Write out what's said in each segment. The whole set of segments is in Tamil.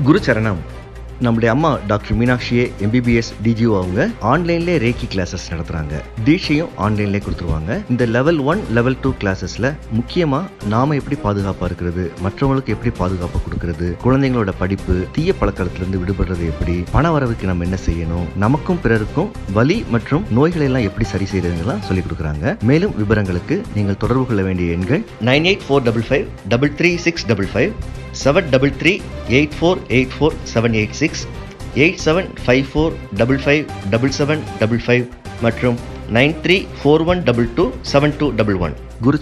குரு சரணம் நம்முடைய அம்மா டாக்டர் மீனாட்சியே எம்பிபிஎஸ் டிஜிஓ அவங்க ஆன்லைன்லேயே ரேக்கி கிளாஸஸ் நடத்துகிறாங்க தீட்சையும் ஆன்லைன்லேயே கொடுத்துருவாங்க. இந்த லெவல் ஒன் லெவல் டூ கிளாஸஸில் முக்கியமாக நாம் எப்படி பாதுகாப்பாக இருக்கிறது மற்றவங்களுக்கு எப்படி பாதுகாப்பு கொடுக்கறது குழந்தைங்களோட படிப்பு தீய பழக்கத்திலிருந்து விடுபடுறது எப்படி பண வரவுக்கு நம்ம என்ன செய்யணும் நமக்கும் பிறருக்கும் வலி மற்றும் நோய்களை எல்லாம் எப்படி சரி செய்யறதுங்கெல்லாம் சொல்லி கொடுக்குறாங்க. மேலும் விவரங்களுக்கு நீங்கள் தொடர்பு கொள்ள வேண்டிய எண்கள் nine eight four double five double three six double five seven double three eight four eight four seven eight six eight seven five four double five double seven double five மற்றும் nine three four one double two seven two double one குரு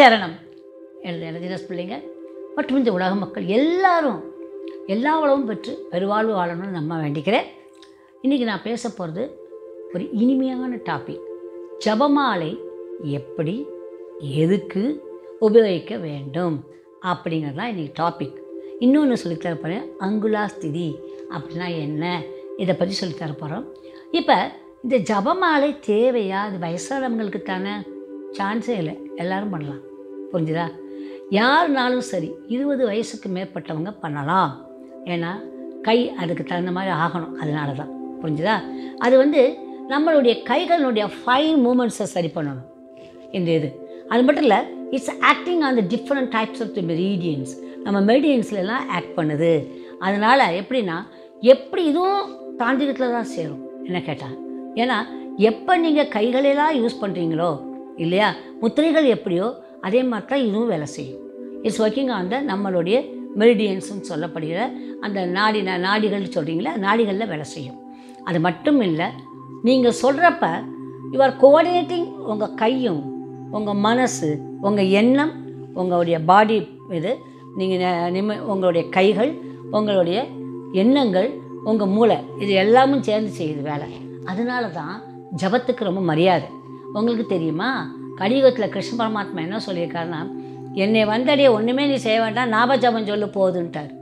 சரணம். குருச்சரணம் எனது எனதினஸ் பிள்ளைங்க மற்றும் இந்த உலக மக்கள் எல்லாரும் எல்லா உலகம் பெற்று பெருவாழ்வு வாழணும்னு நம்ம வேண்டிக்கிறேன். இன்றைக்கி நான் பேச போகிறது ஒரு இனிமையான டாபிக் ஜபமாலை எப்படி எதுக்கு உபயோகிக்க வேண்டும் அப்படிங்கிறது தான் இன்றைக்கி டாபிக் இன்னொன்று சொல்லித்தர போகிறேன் அங்குலா ஸ்திதி அப்படின்னா என்ன? இதை பற்றி சொல்லித்தர போகிறோம் இப்போ இந்த ஜபமாலை தேவையா? அது வயசானவங்களுக்கு தானே? சான்ஸே இல்லை. எல்லோரும் பண்ணலாம். புரிஞ்சுதா? யாருனாலும் சரி இருபது வயசுக்கு மேற்பட்டவங்க பண்ணலாம். ஏன்னா கை அதுக்கு தகுந்த மாதிரி ஆகணும். அதனால தான் புரிஞ்சுதா? அது வந்து நம்மளுடைய கைகளினுடைய ஃபைன் மூமெண்ட்ஸை சரி பண்ணணும். இந்த இது. அது மட்டும் இல்லை it's acting on the different types of the meridians நம்ம மெரீடியன்ஸ்லாம் ஆக்ட் பண்ணுது. அதனால் எப்படின்னா எப்படி இதுவும் தாந்திரத்தில் தான் சேரும். என்ன கேட்டால் ஏன்னா எப்போ நீங்கள் கைகளெல்லாம் யூஸ் பண்ணுறீங்களோ இல்லையா? முத்திரைகள் எப்படியோ அதே மாதிரி தான் இதுவும் வேலை செய்யும். இட்ஸ் ஒர்க்கிங் ஆன் த நம்மளுடைய மெரிடியன்ஸ்னு சொல்லப்படுகிற அந்த நாடி நாடிகள் சொல்கிறீங்களா நாடிகளில் வேலை செய்யும். அது மட்டும் இல்லை நீங்கள் சொல்கிறப்ப யூ ஆர் கோஆர்டினேட்டிங் உங்கள் கையும் உங்கள் மனசு உங்கள் எண்ணம் உங்களுடைய பாடி இது நீங்கள் நிம உங்களுடைய கைகள் உங்களுடைய எண்ணங்கள் உங்கள் மூளை இது எல்லாமும் சேர்ந்து செய்யுது வேலை. அதனால தான் ஜபத்துக்கு ரொம்ப மரியாதை. உங்களுக்கு தெரியுமா? கலியுகத்தில் கிருஷ்ண பரமாத்மா என்ன சொல்லியிருக்காருன்னா என்னை வந்தடைய ஒன்றுமே நீ செய்ய வேண்டாம் நாபஜபம் சொல்லு போதுன்ட்டார்.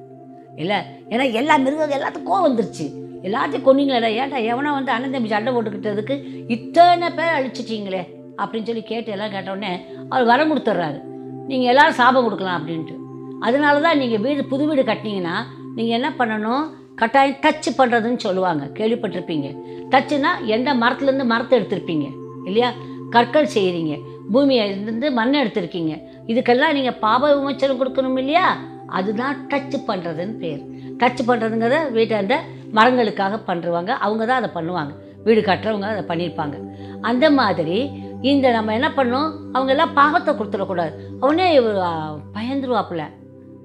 இல்லை ஏன்னா எல்லா மிருகங்கள் எல்லாத்துக்கும் கோவம் வந்துருச்சு. எல்லாத்தையும் கொன்னீங்களேடா ஏன்டா எவனோ வந்து அண்ணன் தம்பி சண்டை போட்டுக்கிட்டதுக்கு இத்தனை பேர் அழிச்சிட்டீங்களே அப்படின்னு சொல்லி கேட்டு எல்லாம் கேட்டவுடனே அவர் வரம் கொடுத்துட்றாரு நீங்கள் எல்லோரும் சாபம் கொடுக்கலாம் அப்படின்ட்டு. அதனால தான் நீங்கள் வீடு புது வீடு கட்டினீங்கன்னா நீங்கள் என்ன பண்ணணும்? கட்டாயம் டச்சு பண்ணுறதுன்னு சொல்லுவாங்க. கேள்விப்பட்டிருப்பீங்க. டச்சுன்னா எந்த மரத்துலேருந்து மரத்தை எடுத்திருப்பீங்க. இல்லையா? கற்கள் செய்கிறீங்க பூமியை இருந்து மண்ணை எடுத்திருக்கீங்க. இதுக்கெல்லாம் நீங்கள் பாப விமோச்சனம் கொடுக்கணும் இல்லையா? அதுதான் டச் பண்ணுறதுன்னு பேர். டச் பண்ணுறதுங்கிறத வீட்டை அந்த மரங்களுக்காக பண்ணுறவங்க அவங்க தான் அதை பண்ணுவாங்க. வீடு கட்டுறவங்க அதை பண்ணியிருப்பாங்க. அந்த மாதிரி இந்த நம்ம என்ன பண்ணோம்? அவங்க எல்லாம் பாவத்தை கொடுத்துடக்கூடாது. அவனே பயந்துருவாப்புல.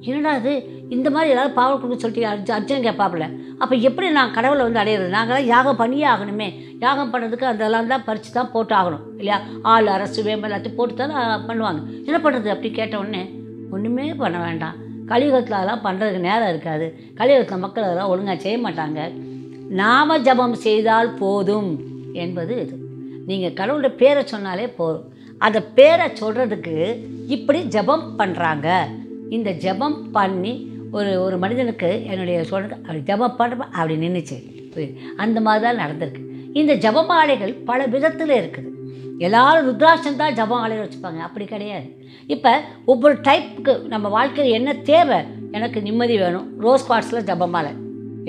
என்னடா இது? இந்த மாதிரி ஏதாவது பாவல் கொடுக்க சொல்லிட்டு அர்ஜு அர்ஜுன் கேட்பாப்புல அப்போ எப்படி நான் கடவுளை வந்து அடையிறது? நாங்களாம் யாகம் பண்ணியே ஆகணுமே. யாகம் பண்ணுறதுக்கு அதெல்லாம் தான் பறித்து தான் போட்டு ஆகணும் இல்லையா? ஆள் அரசு வேம்பு எல்லாத்தையும் போட்டு தான் பண்ணுவாங்க. என்ன பண்ணுறது அப்படி கேட்ட உடனே ஒன்றுமே பண்ண வேண்டாம். கலியுகத்தில் அதெல்லாம் பண்ணுறதுக்கு நேரம் இருக்காது. கலியுகத்தில் மக்கள் அதெல்லாம் ஒழுங்காக செய்ய மாட்டாங்க. நாம ஜபம் செய்தால் போதும். என்பது இது. நீங்கள் கடவுளோட பேரை சொன்னாலே போதும். அந்த பேரை சொல்கிறதுக்கு இப்படி ஜெபம் பண்ணுறாங்க இந்த ஜெபம் பண்ணி ஒரு ஒரு மனிதனுக்கு என்னுடைய சொல்றது அப்படி ஜெபம் பண்ணுறப்ப அப்படி நின்றுச்சு அந்த மாதிரி தான் நடந்திருக்கு. இந்த ஜபமாலைகள் பல விதத்தில் இருக்குது. எல்லாரும் ருத்ராட்சம் தான் ஜபமாலைகள் வச்சுப்பாங்க. அப்படி கிடையாது. இப்போ ஒவ்வொரு டைப்புக்கு நம்ம வாழ்க்கையில் என்ன தேவை? எனக்கு நிம்மதி வேணும். ரோஸ் குவாட்ஸில் ஜபமாலை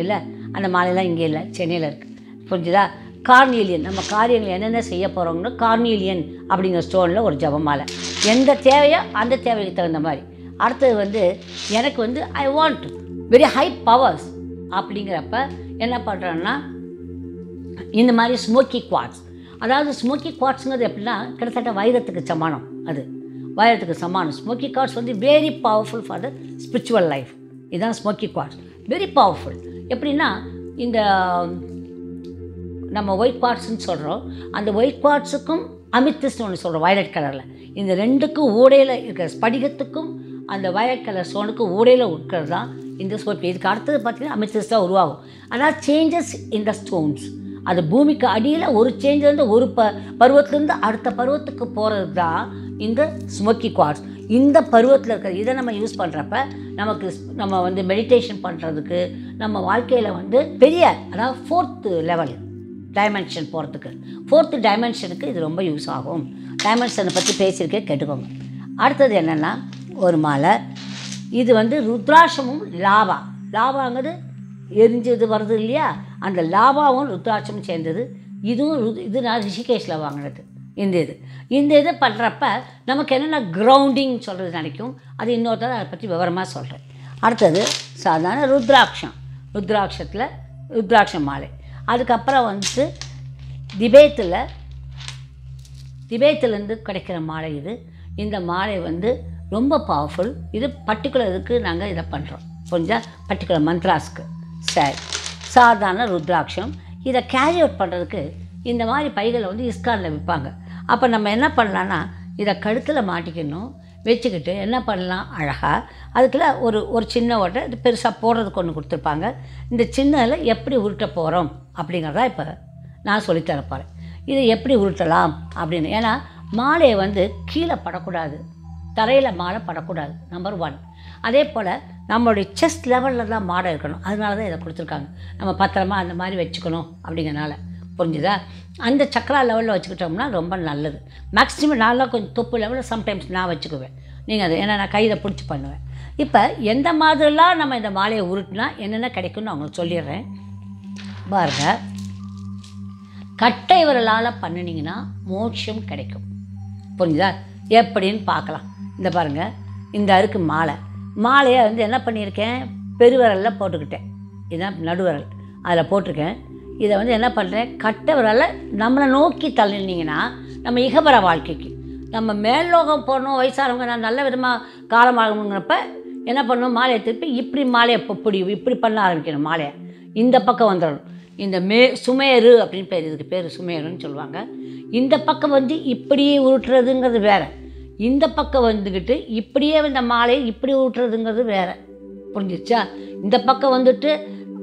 இல்லை? அந்த மாலையெல்லாம் இங்கே இல்லை. சென்னையில் இருக்குது புரிஞ்சுதா? கார்னியலியன் நம்ம காரியங்கள் என்னென்ன செய்ய போகிறோம்னு கார்னியலியன் அப்படிங்கிற ஸ்டோனில் ஒரு ஜபமாலை எந்த தேவையோ அந்த தேவைக்கு தகுந்த மாதிரி. அடுத்தது வந்து எனக்கு வந்து I want very high powers அப்படிங்கிறப்ப என்ன பண்ணுறேன்னா இந்த மாதிரி ஸ்மோக்கி குவாட்ஸ் அதாவது ஸ்மோக்கி குவாட்ஸுங்கிறது எப்படின்னா கிட்டத்தட்ட வைரத்துக்கு சமானம் அது. வைரத்துக்கு சமானம். ஸ்மோக்கி குவாட்ஸ் வந்து very powerful for the spiritual life இதுதான் ஸ்மோக்கி குவாட்ஸ் வெரி பவர்ஃபுல் எப்படின்னா இந்த நம்ம ஒயிட் குவாட்ஸ்ன்னு சொல்கிறோம் அந்த ஒயிட் குவாட்ஸுக்கும் அமித்திஸ்ட்னு ஒன்று சொல்கிறோம் வயலட் கலரில் இந்த ரெண்டுக்கும் ஊடையில் இருக்கிற ஸ்படிகத்துக்கும் அந்த வயலட் கலர் ஸ்டோனுக்கும் ஊடையில் உட்கிறது தான் இந்த ஸ்போர்ட் இதுக்கு அடுத்தது பார்த்தீங்கன்னா அமித்திஸ்டாக உருவாகும். ஆனால் சேஞ்சஸ் இன் த ஸ்டோன்ஸ் அது பூமிக்கு அடியில் ஒரு சேஞ்சிலேருந்து ஒரு ப பருவத்திலேருந்து அடுத்த பருவத்துக்கு போகிறது தான் இந்த ஸ்மோக்கி குவார்ட்ஸ் இந்த பருவத்தில் இருக்கிற இதை நம்ம யூஸ் பண்ணுறப்ப நமக்கு நம்ம வந்து மெடிடேஷன் பண்ணுறதுக்கு நம்ம வாழ்க்கையில் வந்து பெரிய அதாவது ஃபோர்த்து லெவல் டைமென்ஷன் போகிறதுக்கு ஃபோர்த்து டைமென்ஷனுக்கு இது ரொம்ப யூஸ் ஆகும். டைமென்ஷனை பற்றி பேசியிருக்கே கேட்டுக்கோங்க. அடுத்தது என்னென்னா ஒரு மாலை. இது வந்து ருத்ராட்சமும் லாவா லாவாங்கிறது எரிஞ்சது வருது இல்லையா? அந்த லாவாவும் ருத்ராட்சமும் சேர்ந்தது. இதுவும் ரு- இது நான் ரிஷிகேஷில் வாங்கினது. இந்த இது. இந்த இது பண்ணுறப்ப நமக்கு என்னென்ன கிரவுண்டிங் சொல்கிறது நினைக்கும். அது இன்னொருத்தர் அதை பற்றி விவரமாக சொல்கிறேன் அடுத்தது சாதாரண ருத்ராட்சம். ருத்ராட்சத்தில் ருத்ராட்சம் மாலை. அதுக்கப்புறம் வந்து திபேத்தில் திபேத்துலேருந்து கிடைக்கிற மாலை இது. இந்த மாலை வந்து ரொம்ப பவர்ஃபுல் இது பர்டிகுலர் இதுக்கு நாங்கள் இதை பண்ணுறோம் கொஞ்சம் பர்டிகுலர் மந்த்ராஸ்க்கு. சரி. சாதாரண ருத்ராட்சம். இதை கேரி அவுட் பண்ணுறதுக்கு இந்த மாதிரி பைகளை வந்து இஸ்கானில் விற்பாங்க. அப்போ நம்ம என்ன பண்ணலான்னா இதை கழுத்தில் மாட்டிக்கணும். வச்சுக்கிட்டு என்ன பண்ணலாம்? அழகாக அதுக்குள்ள ஒரு ஒரு சின்ன ஓட்டை இது பெருசாக போடுறதுக்கு ஒன்று கொடுத்துருப்பாங்க. இந்த சின்னதில் எப்படி உருட்ட போகிறோம் அப்படிங்கிறதா இப்போ நான் சொல்லித்தரப்போகிறேன் இதை எப்படி உருட்டலாம் அப்படின்னு. ஏன்னா மாலையை வந்து கீழே படக்கூடாது. தரையில் மாலை படக்கூடாது நம்பர் ஒன் அதே போல் நம்மளுடைய செஸ்ட் லெவலில் தான் மாடை இருக்கணும். அதனால தான் இதை கொடுத்துருக்காங்க. நம்ம பத்திரமா அந்த மாதிரி வச்சுக்கணும் அப்படிங்கிறனால. புரிஞ்சுதா? அந்த சக்கரா லெவலில் வச்சுக்கிட்டோம்னா ரொம்ப நல்லது. மேக்ஸிமம் நான்லாம் கொஞ்சம் தொப்பு லெவலில் சம்டைம்ஸ் நான் வச்சுக்குவேன். நீங்கள் அதை ஏன்னா நான் கையில் பிடிச்சி பண்ணுவேன். இப்போ எந்த மாதிரிலாம் நம்ம இந்த மாலையை உருட்டினா என்னென்ன கிடைக்கும்னு அவங்களுக்கு சொல்லிடுறேன். பாருங்கள் கட்டை விரலால் பண்ணினீங்கன்னா மோட்சம் கிடைக்கும். புரிஞ்சுதா? எப்படின்னு பார்க்கலாம். இந்த பாருங்கள் இந்த அருக்கு மாலை. மாலையை வந்து என்ன பண்ணியிருக்கேன்? பெருவரலில் போட்டுக்கிட்டேன். இதுதான் நடுவரல். அதில் போட்டிருக்கேன். இதை வந்து என்ன பண்ணுறேன் கட்டை நம்மளை நோக்கி தள்ளினீங்கன்னா நம்ம இகபர வாழ்க்கைக்கு நம்ம மேல்லோகம் போடணும் வயசானவங்க நான் நல்ல விதமாக காலமாகணுங்கிறப்ப என்ன பண்ணணும்? மாலையை திருப்பி இப்படி மாலையை பொப்படி இப்படி பண்ண ஆரம்பிக்கணும் மாலையை. இந்த பக்கம் வந்துடணும். இந்த மே சுமேரு அப்படின்னு பேர் இதுக்கு பேர் சுமேருன்னு சொல்லுவாங்க. இந்த பக்கம் வந்து இப்படியே உருட்டுறதுங்கிறது வேறு. இந்த பக்கம் வந்துக்கிட்டு இப்படியே இந்த மாலையை இப்படி ஊட்டுறதுங்கிறது வேறு. புரிஞ்சிச்சா இந்த பக்கம் வந்துட்டு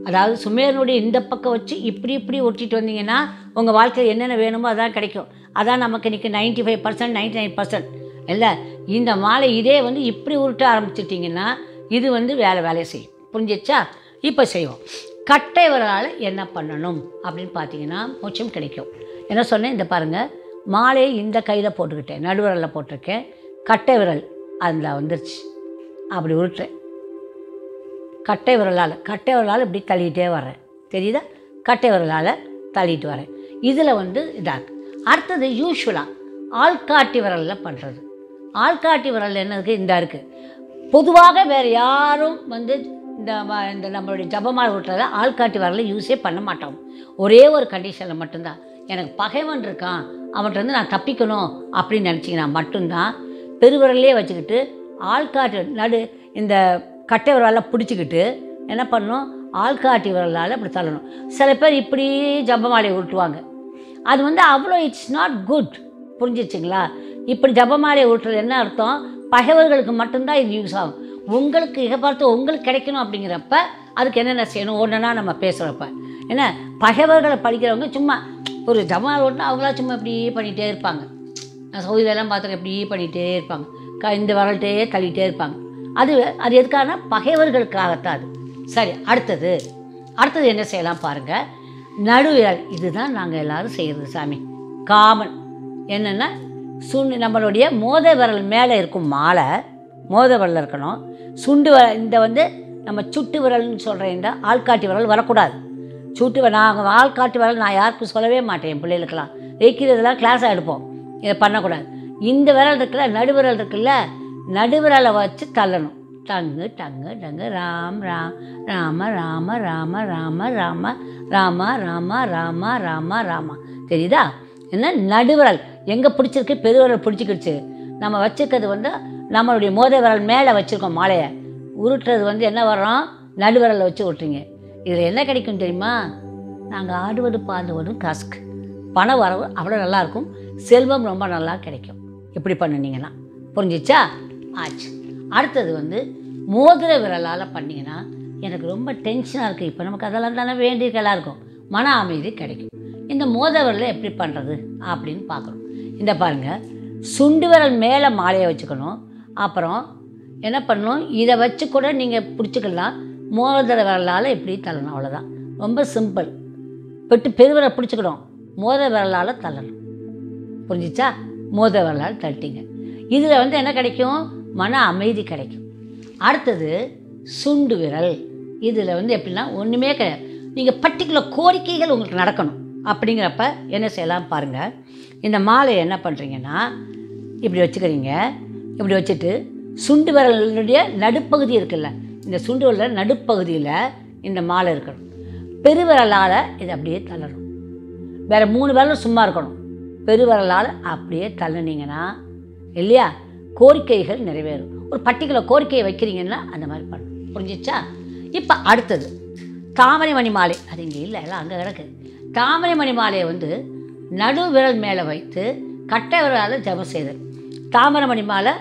அதாவது சுமேரனுடைய இந்த பக்கம் வச்சு இப்படி இப்படி ஒட்டிட்டு வந்தீங்கன்னா உங்கள் வாழ்க்கையில் என்னென்ன வேணுமோ அதான் கிடைக்கும். அதான் நமக்கு இன்றைக்கி ninety five percent ninety nine percent இல்லை இந்த மாலை இதே வந்து இப்படி உருட்ட ஆரம்பிச்சிட்டிங்கன்னா இது வந்து வேலை வேலையை செய்யும். புரிஞ்சிச்சா இப்போ செய்வோம். கட்டை வரலால் என்ன பண்ணணும் அப்படின்னு பார்த்தீங்கன்னா மோட்சம் கிடைக்கும். என்ன சொன்னேன்? இந்த பாருங்கள் மாலையை இந்த கையில் போட்டுக்கிட்டேன் நடுவிரலில் போட்டிருக்கேன். கட்டை விரல் அதில் வந்துருச்சு. அப்படி உருட்டுறேன். கட்டை விரலால் கட்டை விரலால் இப்படி தள்ளிக்கிட்டே வரேன் தெரியுதா? கட்டை விரலால் தள்ளிட்டு வரேன் இதில் வந்து இதாக. அடுத்தது யூஸ்வலாக ஆள்காட்டி விரலில் பண்ணுறது ஆள்காட்டி விரல் என்ன இருக்குது இந்த இருக்குது பொதுவாக வேறு யாரும் வந்து இந்த ம- இந்த நம்மளுடைய ஜபமாக விட்டுறத ஆள்காட்டி விரலை யூஸே பண்ண மாட்டோம். ஒரே ஒரு கண்டிஷனில் மட்டும்தான். எனக்கு பகைவன் இருக்கான். அவன்கிட்ட வந்து நான் தப்பிக்கணும் அப்படின்னு நினச்சிங்கன்னா மட்டும்தான் பெருவிரல்லே வச்சுக்கிட்டு ஆள்காட்டு நடு இந்த கட்டை விரலால் பிடிச்சிக்கிட்டு என்ன பண்ணணும்? ஆள்காட்டி விரலால் இப்படி தள்ளணும். சில பேர் இப்படி ஜபமாலையை உருட்டுவாங்க. அது வந்து அவ்வளோ இட்ஸ் நாட் குட் புரிஞ்சிச்சுங்களா இப்படி ஜபமாலையை உருட்டுறது என்ன அர்த்தம்? பகைவர்களுக்கு மட்டும்தான் இது யூஸ் ஆகும். உங்களுக்கு இதை பார்த்து உங்களுக்கு கிடைக்கணும் அப்படிங்கிறப்ப அதுக்கு என்னென்ன செய்யணும்? ஒன்றுனா நம்ம பேசுகிறப்ப ஏன்னா பகைவர்களை படிக்கிறவங்க சும்மா ஒரு ஜமால் ஓட்டினா அவங்களா சும்மா இப்படியே பண்ணிகிட்டே இருப்பாங்க. நான் சவுதியிலலாம் பார்த்துருக்கேன் இப்படியே பண்ணிகிட்டே இருப்பாங்க. க இந்த வரல்கிட்டே தள்ளிகிட்டே இருப்பாங்க. அது அது எதுக்கான பகைவர்களுக்காகத்தான் அது. சரி அடுத்தது. அடுத்தது என்ன செய்யலாம் பாருங்கள் நடுவிரல் இதுதான் நாங்கள் எல்லாரும் செய்கிறது சாமி. காமன். என்னென்னா சுண்டு நம்மளுடைய மோத விரல் மேலே இருக்கும் மாலை மோத விரல் இருக்கணும். சுண்டு வர இந்த வந்து நம்ம சுட்டு விரல்னு சொல்கிற இந்த ஆள்காட்டி விரல் வரக்கூடாது. சுட்டு விரல் ஆள் காட்டு வேலை நான் யாருக்கும் சொல்லவே மாட்டேன் என் பிள்ளைகளுக்கெல்லாம். வைக்கிறதெல்லாம் கிளாஸாக எடுப்போம். இதை பண்ணக்கூடாது. இந்த விரல் இருக்குல்ல நடுவிரல் இருக்குல்ல நடுவிரலை வச்சு தள்ளணும். டங்கு டங்கு டங்கு ராம் ராம் ராம ராம ராம ராம ராம ராம ராம ராம ராம ராம. தெரியுதா? என்ன? நடுவிரல் எங்கே பிடிச்சிருக்கு? பெருவிரல் பிடிச்சிக்கிடுச்சு. நம்ம வச்சுருக்கிறது வந்து நம்மளுடைய மோத விரல் மேலே வச்சுருக்கோம் மாலையை. உருட்டுறது வந்து என்ன வரோம் நடுவிரலில் வச்சு விட்றீங்க இதில் என்ன கிடைக்கும் தெரியுமா? நாங்கள் ஆடுவது பாடுவதும் காசுக்கு பண வரவு அவ்வளோ நல்லாயிருக்கும். செல்வம் ரொம்ப நல்லா கிடைக்கும். இப்படி பண்ணினீங்கன்னா. புரிஞ்சிச்சா? ஆச்சு. அடுத்தது வந்து மோதிர விரலால் பண்ணிங்கன்னா எனக்கு ரொம்ப டென்ஷனாக இருக்குது. இப்போ நமக்கு அதெல்லாம் தானே வேண்டியதெல்லாம் இருக்கும். மன அமைதி கிடைக்கும். இந்த மோதிர விரலை எப்படி பண்ணுறது அப்படின்னு பார்க்கணும். இந்த பாருங்கள் சுண்டு விரல் மேலே மாலையை வச்சுக்கணும். அப்புறம் என்ன பண்ணணும்? இதை வச்சு கூட நீங்கள் பிடிச்சிக்கலாம். மோதிர விரலால் இப்படி தள்ளணும்? அவ்வளோதான் ரொம்ப சிம்பிள் பெட்டு பெருவரை பிடிச்சிக்கணும். மோதிர விரலால் தள்ளணும். புரிஞ்சிச்சா? மோதிர விரலால் தள்ளிட்டீங்க. இதில் வந்து என்ன கிடைக்கும்? மன அமைதி கிடைக்கும். அடுத்தது சுண்டு விரல். இதில் வந்து எப்படின்னா ஒன்றுமே கிடையாது. நீங்கள் பர்டிகுலர் கோரிக்கைகள் உங்களுக்கு நடக்கணும். அப்படிங்கிறப்ப என்ன செய்யலாம் பாருங்கள் இந்த மாலை என்ன பண்ணுறீங்கன்னா இப்படி வச்சுக்கிறீங்க. இப்படி வச்சுட்டு சுண்டு விரலுடைய நடுப்பகுதி இருக்குல்ல இந்த சுண்டு நடுப்பகுதியில் இந்த மாலை இருக்கணும். பெருவிரலால் இதை அப்படியே தள்ளணும். வேறு மூணு விரலும் சும்மா இருக்கணும். பெருவிரலால் அப்படியே தள்ளுனீங்கன்னா இல்லையா? கோரிக்கைகள் நிறைவேறும். ஒரு பர்டிகுலர் கோரிக்கையை வைக்கிறீங்கன்னா அந்த மாதிரி பண்ணும் புரிஞ்சிச்சா? இப்போ அடுத்தது தாமரை மணி மாலை. அது இங்கே இல்லை எல்லாம் அங்கே கிடக்கு. தாமரை மணி மாலையை வந்து நடு விரல் மேலே வைத்து கட்டை விரலால் ஜபம் செய்தல். தாமரை மணி மாலை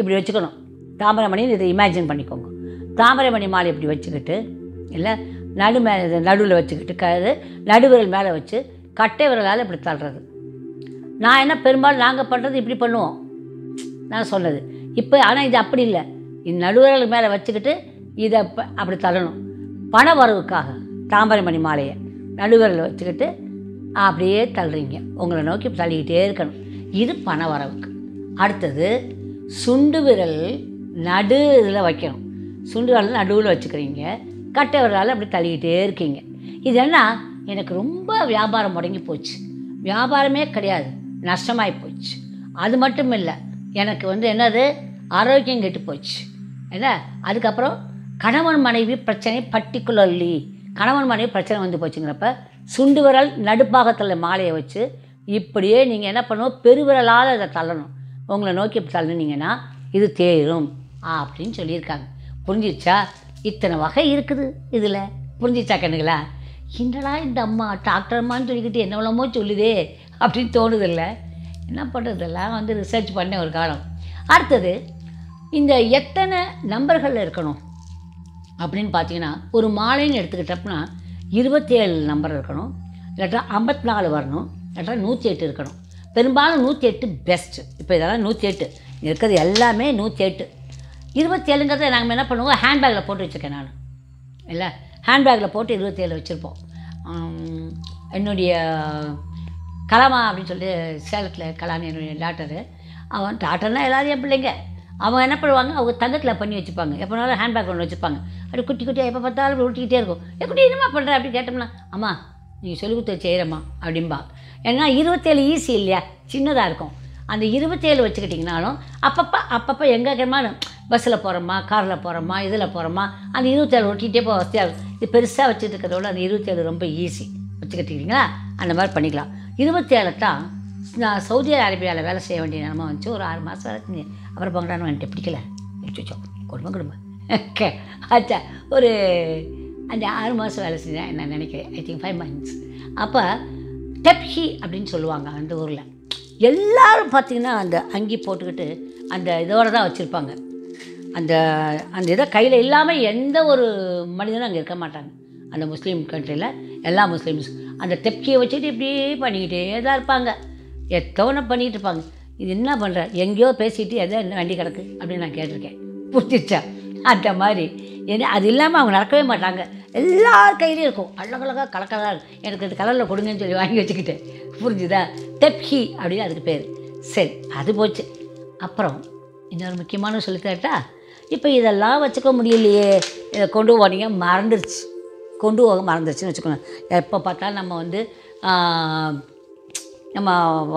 இப்படி வச்சுக்கணும். தாமரை மணின்னு இதை இமேஜின் பண்ணிக்கோங்க. தாமரைமணி மாலை இப்படி வச்சுக்கிட்டு இல்லை நடு மேலே நடுவில் வச்சுக்கிட்டு க இது நடுவிரல் மேலே வச்சு கட்டை விரலால் இப்படி தள்ளுறது. நான் என்ன பெரும்பாலும் நாங்கள் பண்ணுறது இப்படி பண்ணுவோம். நான் சொன்னது. இப்போ ஆனால் இது அப்படி இல்லை. இந்த நடுவிரல் மேலே வச்சுக்கிட்டு இதை அப்படி தள்ளணும். பண வரவுக்காக தாமரை மணி மாலையை நடுவிரல் வச்சுக்கிட்டு அப்படியே தள்ளுறீங்க. உங்களை நோக்கி தள்ளிக்கிட்டே இருக்கணும். இது பண வரவுக்கு. அடுத்தது சுண்டு விரல் நடு இதில் வைக்கணும். சுண்டு விரல் நடுவில் வச்சுக்கிறீங்க. கட்டை விரலால் அப்படி தள்ளிக்கிட்டே இருக்கீங்க. இது என்ன எனக்கு ரொம்ப வியாபாரம் முடங்கி போச்சு. வியாபாரமே கிடையாது. நஷ்டமாகி போச்சு. அது மட்டும் இல்லை எனக்கு வந்து என்னது? ஆரோக்கியம் கெட்டு போச்சு. என்ன? அதுக்கப்புறம் கணவன் மனைவி பிரச்சனை பர்டிகுலர்லி. கணவன் மனைவி பிரச்சனை வந்து போச்சுங்கிறப்ப சுண்டு விரல் நடுப்பாகத்தில் மாலையை வச்சு இப்படியே நீங்கள் என்ன பண்ணணும்? பெருவிரலால் அதை தள்ளணும். உங்களை நோக்கி இப்படி தள்ளுனீங்கன்னா இது தேரும் அப்படின்னு சொல்லியிருக்காங்க. புரிஞ்சிச்சா இத்தனை வகை இருக்குது இதில். புரிஞ்சிச்சா கண்ணுங்களா என்னடா இந்த அம்மா டாக்டர் அம்மான்னு சொல்லிக்கிட்டு என்னவளமோ சொல்லுதே அப்படின்னு தோணுதில்ல. என்ன பண்ணுறதெல்லாம் வந்து ரிசர்ச் பண்ண ஒரு காலம். அடுத்தது இந்த எத்தனை நம்பர்கள் இருக்கணும்? அப்படின்னு பார்த்தீங்கன்னா ஒரு மாலைன்னு எடுத்துக்கிட்டோம்னா இருபத்தேழு நம்பர் இருக்கணும். இல்லாட்டா ஐம்பத்தி நாலு வரணும். இல்லாட்டா நூற்றி எட்டு இருக்கணும். பெரும்பாலும் நூற்றி எட்டு பெஸ்ட்டு இப்போ இதெல்லாம் நூற்றி எட்டு இருக்கிறது எல்லாமே நூற்றி எட்டு இருபத்தேழுங்கிறத நாங்கள் என்ன பண்ணுவோம்? ஹேண்ட்பேக்கில் போட்டு வச்சுருக்கேன் நான். இல்லை? ஹேண்ட்பேக்கில் போட்டு இருபத்தேழு வச்சுருப்போம். என்னுடைய கலாமா அப்படின்னு சொல்லி சேலத்தில் கலான்னு என்னுடைய டாக்டரு அவன் டாக்டர்னா எல்லாரும் என் பிள்ளைங்க. அவங்க என்ன பண்ணுவாங்க அவங்க தங்கத்தில் பண்ணி வச்சுப்பாங்க. எப்போனாலும் ஹேண்ட்பேக் ஒன்று வச்சுப்பாங்க. அப்படி குட்டி குட்டியாக எப்போ பார்த்தாலும் அப்படி இருக்கும். ஏ குட்டி என்னம்மா பண்ணுற அப்படி கேட்டோம்னா அம்மா நீங்கள் சொல்லி கொடுத்து செய்கிறம்மா அப்படிம்பா. ஏன்னா இருபத்தேழு ஈஸி இல்லையா? சின்னதாக இருக்கும். அந்த இருபத்தேழு வச்சுக்கிட்டிங்கனாலும் அப்பப்போ அப்பப்போ எங்கே இருக்கிறமா பஸ்ஸில் போகிறோமா காரில் போகிறோமா இதில் போகிறோமா அந்த இருபத்தேழு ஒட்டிகிட்டே போக வசதியாக இருக்கும். இது பெருசாக வச்சுட்டு இருக்கிறதோட அந்த இருபத்தேழு ரொம்ப ஈஸி வச்சுக்கிட்டீங்களா அந்த மாதிரி பண்ணிக்கலாம். இருபத்தேழு தான் நான் சவுதி அரேபியாவில் வேலை செய்ய வேண்டிய நிலமை வந்துச்சு. ஒரு ஆறு மாதம் வேலை செஞ்சேன். அப்புறம் பங்கடான்னு வந்துட்டு பிடிக்கல. வச்சோம் குடும்பம் குடும்பம் ஓகே. ஆச்சா ஒரு அந்த ஆறு மாதம் வேலை செஞ்சேன் நான் நினைக்கிறேன்? ஐ திங்க் ஃபைவ் மந்த்ஸ் அப்போ டெப்ஹி அப்படின்னு சொல்லுவாங்க அந்த ஊரில். எல்லோரும் பார்த்தீங்கன்னா அந்த அங்கி போட்டுக்கிட்டு அந்த இதோடு தான் வச்சுருப்பாங்க. அந்த அந்த இதை கையில் இல்லாமல் எந்த ஒரு மனிதனும் அங்கே இருக்க மாட்டாங்க. அந்த முஸ்லீம் கண்ட்ரியில் எல்லா முஸ்லீம்ஸ் அந்த தெப்கியை வச்சுட்டு இப்படியே பண்ணிக்கிட்டே தான் இருப்பாங்க. எத்தவனை பண்ணிக்கிட்டு இருப்பாங்க. இது என்ன பண்ணுற எங்கேயோ பேசிட்டு எதோ என்ன வண்டி கிடக்கு அப்படின்னு நான் கேட்டிருக்கேன். புரிச்சிச்சா அந்த மாதிரி. ஏன்னா அது இல்லாமல் அவங்க நடக்கவே மாட்டாங்க. எல்லார் கையிலையும் இருக்கும். அழகழகாக கலக்கலாக இருக்கும். எனக்கு இந்த கலரில் கொடுங்கன்னு சொல்லி வாங்கி வச்சுக்கிட்டேன் புரிஞ்சுதா? தெப்கி அப்படின்னு அதுக்கு பேர். சரி அது போச்சு. அப்புறம் இன்னொரு முக்கியமான சொல்லி தரட்டா இப்போ இதெல்லாம் வச்சுக்க முடியலையே. இதை கொண்டு போனீங்க மறந்துருச்சு. கொண்டு போக மறந்துருச்சுன்னு வச்சுக்கோங்க. எப்போ பார்த்தாலும் நம்ம வந்து நம்ம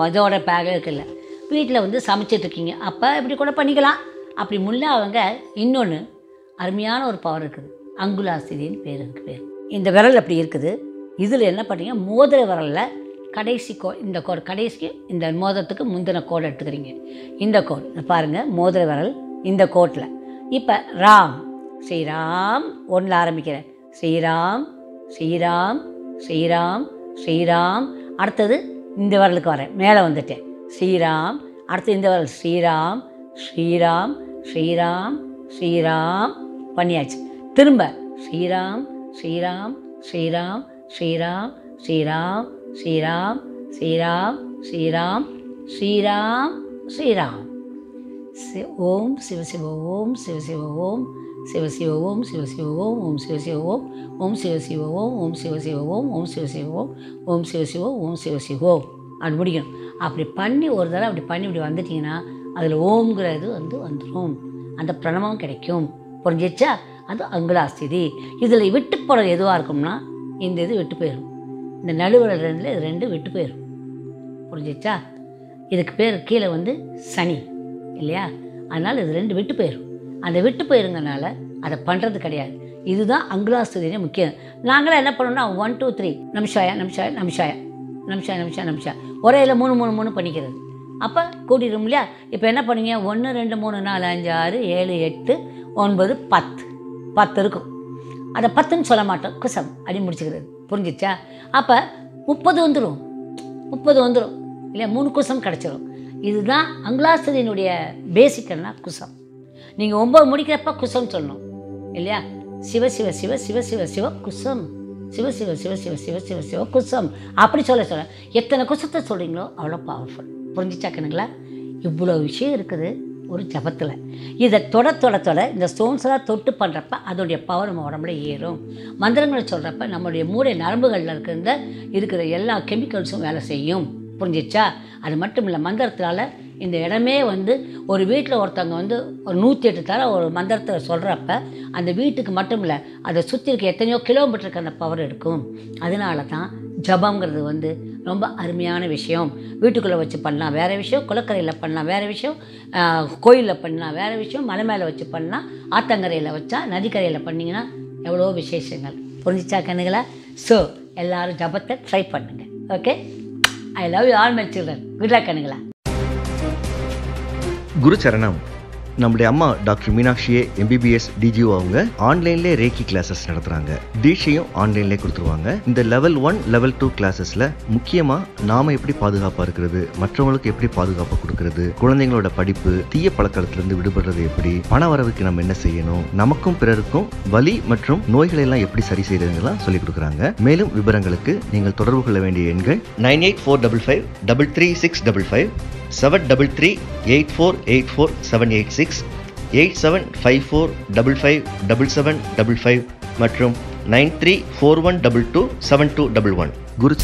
இதோட பேக இருக்குல்ல. வீட்டில் வந்து சமைச்சிட்டு இருக்கீங்க. அப்போ இப்படி கூட பண்ணிக்கலாம். அப்படி முல்ல அவங்க இன்னொன்று அருமையான ஒரு பவர் இருக்குது. அங்குலாசிரின்னு பேர் இருக்கு பேர். இந்த விரல் அப்படி இருக்குது. இதில் என்ன பண்ணீங்க? மோதிர விரலில் கடைசி கோ இந்த கோடு கடைசிக்கு இந்த மோதிரத்துக்கு முந்தின கோடு எடுத்துக்கிறீங்க. இந்த கோடு பாருங்கள் மோதிர விரல் இந்த கோட்டில். இப்போ ராம் ஸ்ரீராம் ஒன்றில் ஆரம்பிக்கிறேன் ஸ்ரீராம் ஸ்ரீராம் ஸ்ரீராம் ஸ்ரீராம் அடுத்தது இந்த வரலுக்கு வரேன் மேலே வந்துட்டேன் ஸ்ரீராம் அடுத்து இந்த வரல் ஸ்ரீராம் ஸ்ரீராம் ஸ்ரீராம் ஸ்ரீராம் பண்ணியாச்சு திரும்ப ஸ்ரீராம் ஸ்ரீராம் ஸ்ரீராம் ஸ்ரீராம் ஸ்ரீராம் ஸ்ரீராம் ஸ்ரீராம் ஸ்ரீராம் ஸ்ரீராம் ஸ்ரீராம் ஓம் சிவசிவ ஓம் சிவசிவ ஓம் சிவசிவ ஓம் சிவசிவ ஓம் ஓம் சிவசிவ ஓம் ஓம் சிவசிவ ஓம் ஓம் சிவசிவ ஓம் ஓம் சிவசிவ ஓம் ஓம் சிவசிவ ஓம் சிவசிவ ஓம் அப்படி முடிக்கணும் அப்படி பண்ணி ஒரு தடவை அப்படி பண்ணி இப்படி வந்துட்டிங்கன்னா அதில் ஓம்ங்கிறது வந்து வந்துடும் அந்த பிரணவம் கிடைக்கும் புரிஞ்சிச்சா அது அங்குலாஸ்திதி இதில் விட்டு போகிறது எதுவாக இருக்கும்னா இந்த இது விட்டு போயிடும் இந்த நடுவில் ரெண்டில் இது ரெண்டு விட்டு போயிடும் புரிஞ்சிச்சா இதுக்கு பேர் கீழே வந்து சனி இல்லையா? அதனால் இது ரெண்டு விட்டு போயிடும் அந்த விட்டு போயிருங்கனால அதை பண்ணுறது கிடையாது. இதுதான் அங்குலாஸ்துதினே முக்கியம். நாங்களாம் என்ன பண்ணோம்னா ஒன் டூ த்ரீ நிமிஷாயா நிமிஷாயா நிமிஷாயா நிமிஷா நிமிஷா நிமிஷா ஒரே இதில் மூணு மூணு மூணு பண்ணிக்கிறது. அப்போ கூட்டிடும் இல்லையா? இப்போ என்ன பண்ணுவீங்க ஒன்று ரெண்டு மூணு நாலு அஞ்சு ஆறு ஏழு எட்டு ஒன்பது பத்து. பத்து இருக்கும். அதை பத்துன்னு சொல்ல மாட்டோம். குசம். அப்படி முடிச்சுக்கிறது. புரிஞ்சிச்சா? அப்போ முப்பது வந்துடும் முப்பது வந்துடும் இல்லையா? மூணு குசம் கிடச்சிரும். இதுதான் அங்குலாஸ்தினுடைய பேசிக்கல்னா குசம் நீங்கள் ஒம்பது முடிக்கிறப்ப குசம் சொல்லணும் இல்லையா சிவ சிவ சிவ சிவ சிவ சிவ குசம் சிவ சிவ சிவ சிவ சிவ சிவ சிவ குசம் அப்படி சொல்ல சொல்ல எத்தனை குசத்தை சொல்கிறீங்களோ அவ்வளோ பவர்ஃபுல் புரிஞ்சிச்சாக்கணுங்களா இவ்வளோ விஷயம் இருக்குது ஒரு ஜபத்தில் இதை தொட தொட தொட இந்த ஸ்டோன்ஸ்லாம் தொட்டு பண்ணுறப்ப அதோடைய பவர் நம்ம உடம்புல ஏறும் மந்திரங்களை சொல்கிறப்ப நம்மளுடைய மூளை நரம்புகளில் இருக்கிற இருக்கிற எல்லா கெமிக்கல்ஸும் வேலை செய்யும் புரிஞ்சிச்சா அது மட்டும் இல்லை மந்திரத்தினால இந்த இடமே வந்து ஒரு வீட்டில் ஒருத்தவங்க வந்து ஒரு நூற்றி எட்டு தர ஒரு மந்திரத்தை சொல்கிறப்ப அந்த வீட்டுக்கு மட்டும் இல்லை அதை சுற்றி இருக்க எத்தனையோ கிலோமீட்டருக்கு அந்த பவர் எடுக்கும். அதனால தான் ஜபங்கிறது வந்து ரொம்ப அருமையான விஷயம். வீட்டுக்குள்ளே வச்சு பண்ணலாம். வேறு விஷயம் குளக்கரையில் பண்ணலாம். வேறு விஷயம் கோயிலில் பண்ணலாம். வேறு விஷயம் மலை மேலே வச்சு பண்ணலாம். ஆத்தங்கரையில் வச்சா நதிக்கரையில் பண்ணிங்கன்னா எவ்வளோ விசேஷங்கள். புரிஞ்சிச்சா கண்ணுங்களா ஸோ எல்லோரும் ஜபத்தை ட்ரை பண்ணுங்கள் okay I love you all my children good luck கண்ணுங்களா குரு சரணம். நம்முடைய அம்மா டாக்டர் மீனாட்சியே எம்பிபிஎஸ் டிஜிஓ அவங்க ஆன்லைன்லேயே ரேக்கி கிளாஸஸ் நடத்துகிறாங்க தீட்சையும் ஆன்லைன்லேயே கொடுத்துருவாங்க. இந்த லெவல் ஒன் லெவல் டூ கிளாஸஸில் முக்கியமாக நாம எப்படி பாதுகாப்பாக இருக்கிறது மற்றவங்களுக்கு எப்படி பாதுகாப்பு கொடுக்கறது குழந்தைங்களோட படிப்பு தீய பழக்கத்திலிருந்து விடுபடுறது எப்படி பண வரவுக்கு நம்ம என்ன செய்யணும் நமக்கும் பிறருக்கும் வலி மற்றும் நோய்களை எல்லாம் எப்படி சரி செய்யறதுலாம் சொல்லி கொடுக்குறாங்க. மேலும் விவரங்களுக்கு நீங்கள் தொடர்பு கொள்ள வேண்டிய எண்கள் nine eight four double five double three six double five seven double three eight four eight four seven eight six eight seven five four double five double seven double five மற்றும் nine three four one double two seven two double one குரு